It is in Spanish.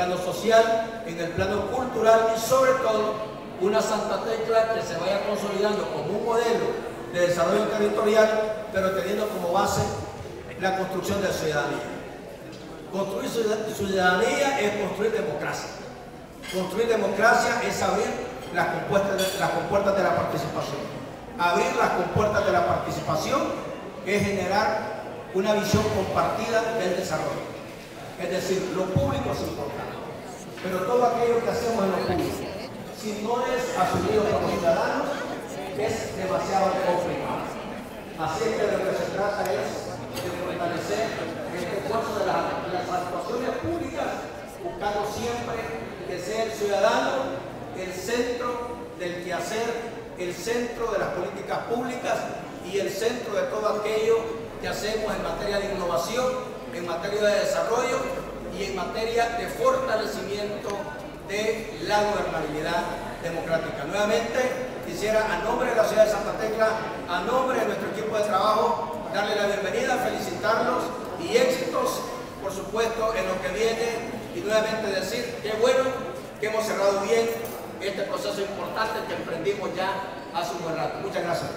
plano social, en el plano cultural y sobre todo una Santa Tecla que se vaya consolidando como un modelo de desarrollo territorial, pero teniendo como base la construcción de la ciudadanía. Construir ciudadanía es construir democracia. Construir democracia es abrir las compuertas de, las compuertas de la participación. Abrir las compuertas de la participación es generar una visión compartida del desarrollo. Es decir, lo público es importante, pero todo aquello que hacemos en lo público, si no es asumido por los ciudadanos, es demasiado complicado. Así que lo que se trata es de fortalecer el esfuerzo de las, las actuaciones públicas, buscando siempre que sea el ciudadano el centro del quehacer, el centro de las políticas públicas y el centro de todo aquello que hacemos en materia de innovación, en materia de desarrollo y en materia de fortalecimiento de la gobernabilidad democrática. Nuevamente, quisiera a nombre de la ciudad de Santa Tecla, a nombre de nuestro equipo de trabajo, darle la bienvenida, felicitarlos y éxitos, por supuesto, en lo que viene y nuevamente decir que bueno que hemos cerrado bien este proceso importante que emprendimos ya hace un buen rato. Muchas gracias.